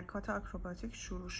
حرکات آکروباتیک شروع